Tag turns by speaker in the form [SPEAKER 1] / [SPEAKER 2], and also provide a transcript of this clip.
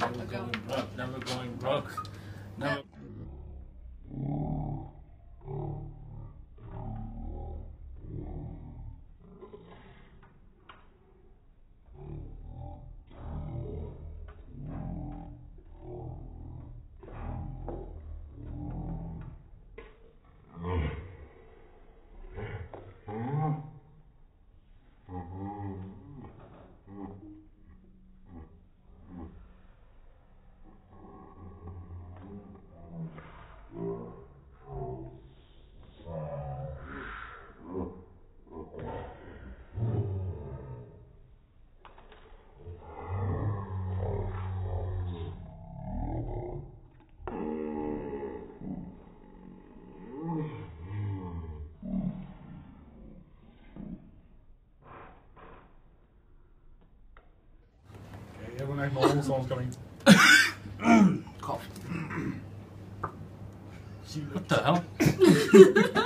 [SPEAKER 1] Never going broke. Never going broke. Never.
[SPEAKER 2] Okay, everyone act normal, someone's coming.
[SPEAKER 1] Cough. What the hell?